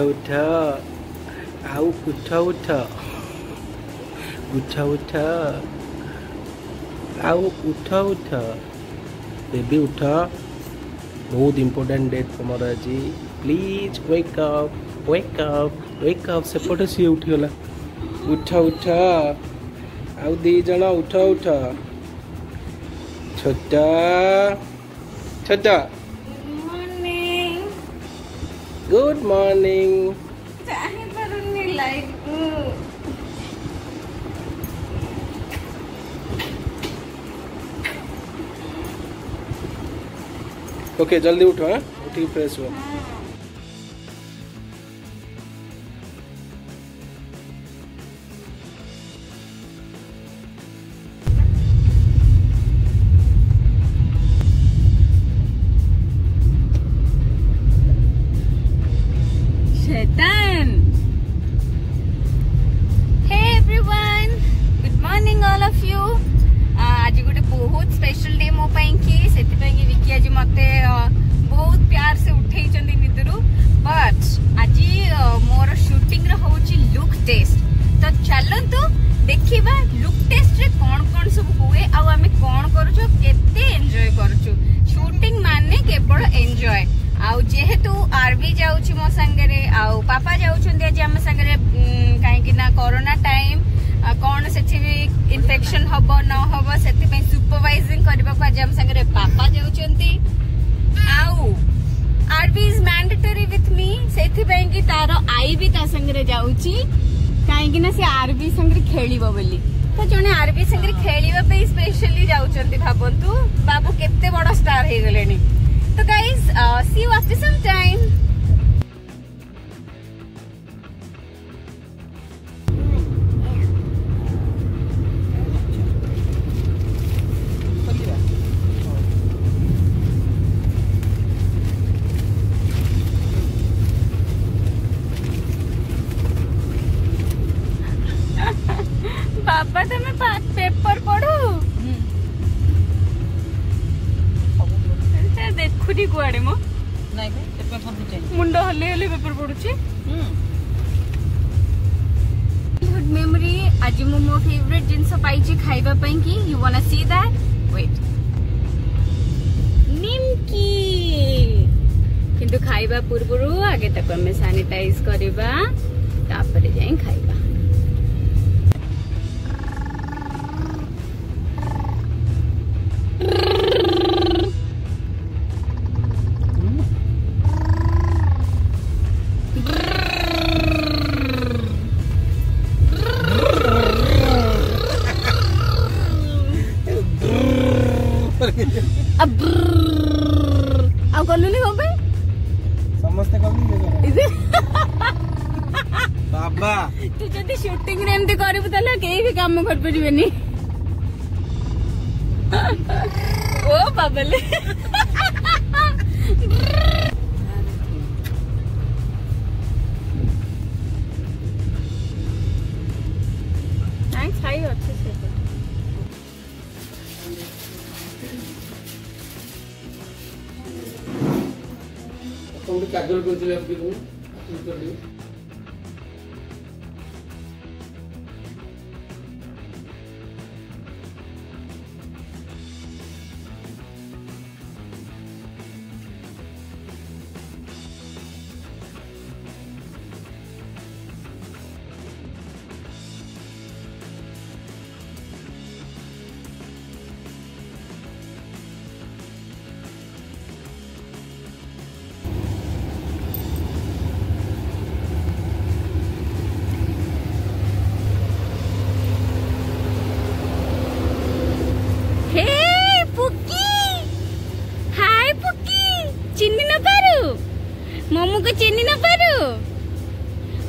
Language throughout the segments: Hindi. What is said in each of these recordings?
उठ उठ आओ उठ उठ उठ उठ आओ उठ उठ बेबी उठ बहुत इम्पोर्टाट डेट तुम आज प्लीज वेकअप वेकअप वेकअप सेपटे सी उठीगला उठ उठ आउ दी जन उठ उठ छोट छोट Good morning. ओके okay, जल्दी उठो है उठी फ्रेश हुआ मते बहुत प्यार से उठेइछन्ती निदुरु बट আজি মোর শুটিং র হচ্ছে লুক টেস্ট তো চলন্তু দেখিবা লুক টেস্ট রে কোন কোন সব হুয়ে আউ আমি কোন করছো কেতে এনজয় করছো শুটিং মানে কেবল এনজয় আউ যেহেতু আরবি যাউছি মো সাঙ্গরে আউ পাপা যাউছন্তি আজি আম সাঙ্গরে কাইকি না করোনা টাইম कौन सेठी इनफेक्शन हम न हम से सुपरवाइजिंग करने आज सागर बापा जाऊंगी मैंडेटरी विथ मी से तार आई भी जाऊँ कहीं आरबी सागर खेल तो जड़े आरबी सागर खेल બાબા તમે પેપર પઢો ଦେଖୁନି କୁଆଡେ ମ ମୁଣ୍ଡ ହଲେଇ ହଲେଇ ପେପର ପଡୁଛି ଗୁଡ ମେମୋରି ଆଜି ମୁଁ ମୋ ଫେଭରେଟ୍ ଜିନିଷ ପାଇଛି ଖାଇବା ପାଇଁ କି you want see that wait ନିମକି କିନ୍ତୁ ଖାଇବା ପୂର୍ବରୁ ଆଗେ ତାକୁ ଆମେ ସାନିଟାଇଜ କରିବା ତାପରେ ଯାଇ ଖାଇବା अब अब कौन नहीं हो भाई समझते कौन नहीं इसे बाबा तू जदि शूटिंग रे एमती करिवु तले केही भी काम करबे जिबेनी ओ बबले थैंक्स कैजुअल कुछ लेफ्ट की तुम कर दियो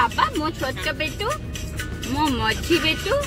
બાબા મો છોટકો બેટું મો મોજી બેટું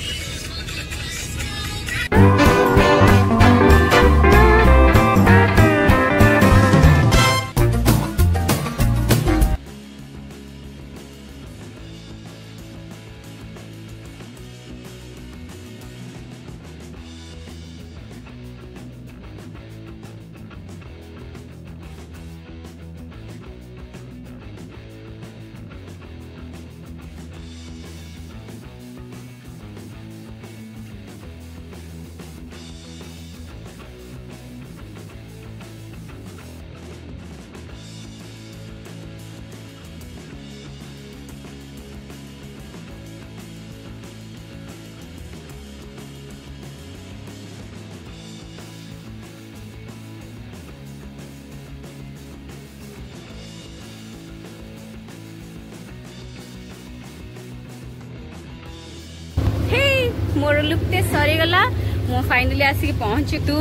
लुप्ते सरीगला मु फाइनाली आसिक पहुंचु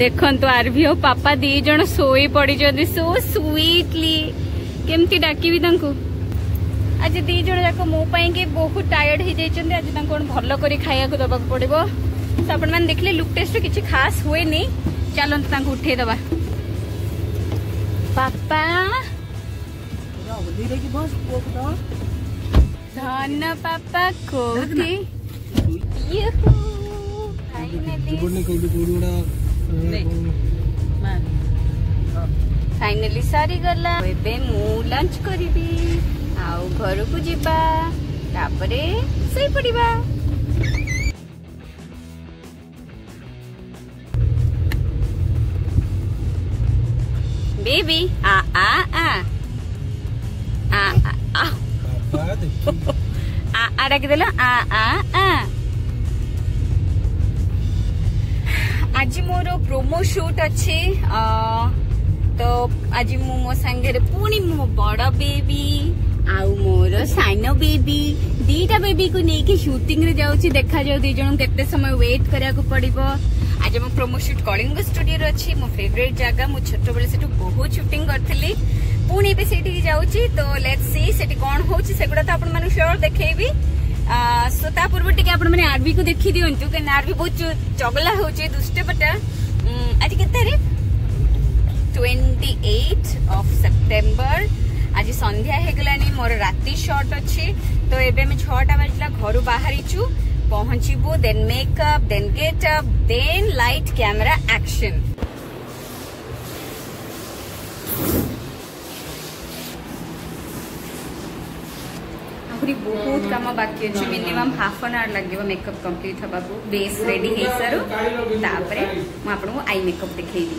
देखु आर भी पापा दीज शोपड़ सो स्वीटली केमती डाकबी तक आज दीज जाक मोपाई बहुत टायर्ड हो जाते आज भल कर खाया दबाक पड़ो तो आप लुक टेस्ट कि खास हुए नहीं चलो उठेद पापा धन पापा कौ ଫାଇନାଲି ସରିଗଲା ଏବେ ମୁଁ ଲଞ୍ଚ କରିବି ଆଉ ଘରକୁ ଯିବା ତାପରେ ଶୋଇପଡ଼ିବା baby. Ah ah ah. Ah ah ah. Ah ah. Ah ah. Ah ah. ଆଜି ମୋର ପ୍ରୋମୋ ସୁଟ୍ ଅଛି ତ ଆଜି ମୁଁ ମୋ ସାଙ୍ଗରେ ପୁଣି ମୋ ବଡ଼ ବେବି ଆଉ ମୋର ସାନ ବେବି ଦିଟା ବେବିକୁ ନେଇକି ସୁଟିଂରେ ଯାଉଛି ଦେଖାଯାଉ ଦୁଇ ଜଣଙ୍କୁ କେତେ ସମୟ ୱେଟ୍ କରିବାକୁ ପଡ଼ିବ ଆଜି ମୋ ପ୍ରୋମୋ ସୁଟ୍ କଳିଙ୍ଗ ଷ୍ଟୁଡ଼ିଓରେ ଅଛି ମୋ ଫେଭରେଟ୍ ଜାଗା ମୁଁ ଛୋଟବେଳେ ସେଠୁ ବହୁତ ସୁଟିଂ କରିଥିଲି ପୁଣି ଏବେ ସେଇଠିକି ଯାଉଛି ତ ଲେଟ୍ ସି ସେଠି କ'ଣ ହେଉଛି ସେଗୁଡ଼ା ତ ଆପଣମାନଙ୍କୁ ସିଓର ଦେଖେଇବି ସୋ ତା ପୂର୍ବରୁ ଟିକେ ଆପଣମାନେ ଆର୍ବିକୁ ଦେଖି ଦିଅନ୍ତୁ କାହିଁକିନା ଆର୍ବି ବହୁତ ଚଗଲା ହେଉଛି ଦୁଷ୍ଟପଟା ଆଜି କେତେ ତାରିଖ ଟ୍ୱେଣ୍ଟି ଏଇଟ୍ ଅଫ୍ ସେପ୍ଟେମ୍ବର ଆଜି ସନ୍ଧ୍ୟା ହେଇଗଲାଣି ମୋର ରାତି ସଟ୍ ଅଛି ତ ଏବେ ଆମେ ଛଅଟା ବାଜିଲା ଘରୁ ବାହାରିଛୁ ପହଞ୍ଚିବୁ then makeup then getup then light camera action પૂરેપૂરી બહુ જ કામમાં બાકી ଅଛି મિનિમમ હાફ એન આવર લાગીବ મેકઅପ୍ କମ୍ପ୍ଲିଟ୍ ହେବାକୁ ବେସ୍ ରେଡ଼ି ହେଇସାରୁ ତାପରେ ମୁଁ ଆପଣଙ୍କୁ ଆଇ ମେକଅପ୍ ଦେଖେଇବି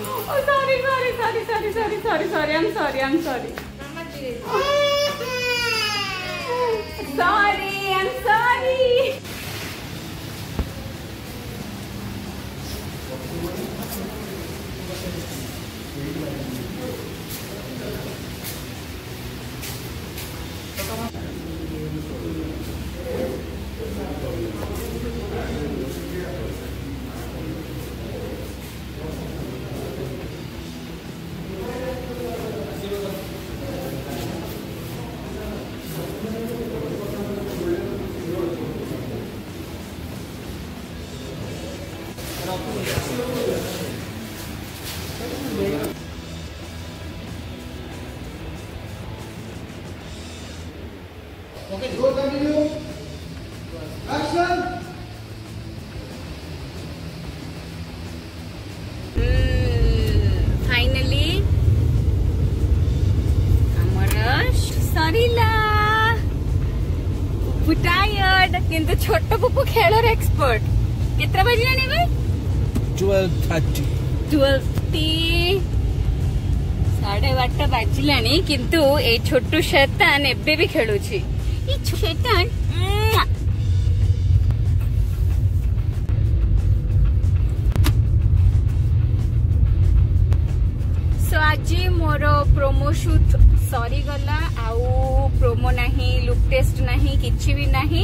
Oh sorry sorry sorry sorry sorry sorry sorry I'm sorry I'm sorry. Sorry I'm sorry. Thank you. Okay. Go continue. Action. Tired কিন্তু ছোট পুপু খেলর এক্সপার্ট কেতটা বাজিলানি ভাই 12:30 12:30 সাড়ে বারোটা বাজিলানি কিন্তু এই ছোট্ট শয়তান এবে বি খেলুছি কিচ্ছু সেটার ଆଜି ମୋର ପ୍ରୋମୋ ସୁଟ୍ ସରିଗଲା ଆଉ ପ୍ରୋମୋ ନାହିଁ ଲୁକ୍ ଟେଷ୍ଟ ନାହିଁ କିଛି ବି ନାହିଁ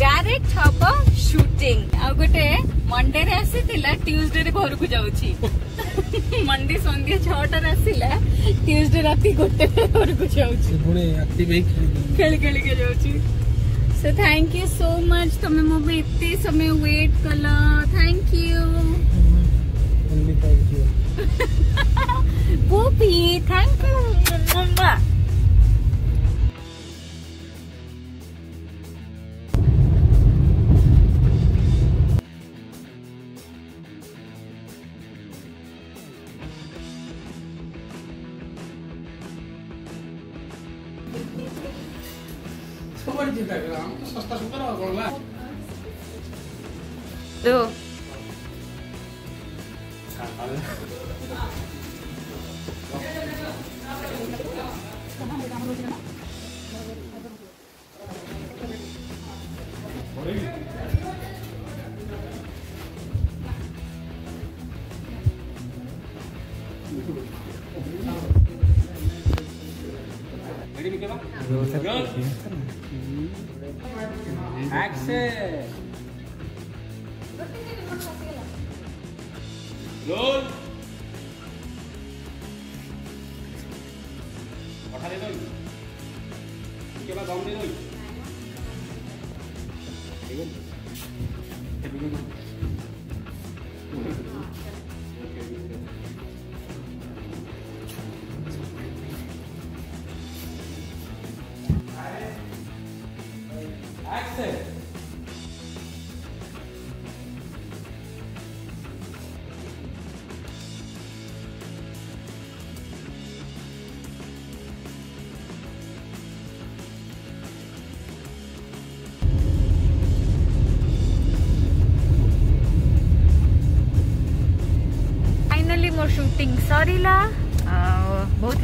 ଡାଇରେକ୍ଟ ହବ ସୁଟିଂ ଆଉ ଗୋଟେ ମଣ୍ଡେରେ ଆସିଥିଲା ଟ୍ୟୁଜଡେରେ ଘରକୁ ଯାଉଛି ମଣ୍ଡେ ସନ୍ଧ୍ୟା ଛଅଟାରେ ଆସିଲା ଟ୍ୟୁଜଡେ ରାତି ଗୋଟେ ଘରକୁ ଯାଉଛି ଖେଳି ଖେଳିକି ଯାଉଛି so thank you so much तुम्हें मो भी इतने समय वेट कल थैंक यू वो भी thank you 누? 여기 밑에 봐. 여기 밑에 봐. 셋. 넌. Baja de doy. ¿Qué va a comer hoy?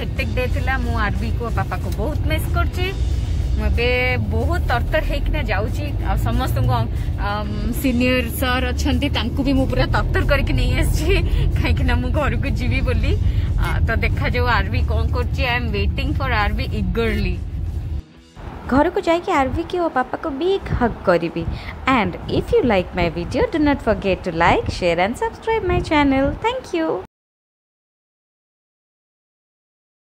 Hectic day थिला मु आरबी को पापा को बहुत मिस करची मु बे बहुत तरतर हेकना जाउची आ समस्त को सीनियर सर अछंती तांकू भी मु पूरा तरतर करके नहीं आछी काहे कि ना मु घर को जीवी बोली तो देखा जो आरबी कोन करची I am waiting for RB eagerly घर को जाके आरवी की और पापा को बिग हग करी and if you like my video do not forget to like share and subscribe my channel thank you